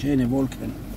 Schöne Wolken.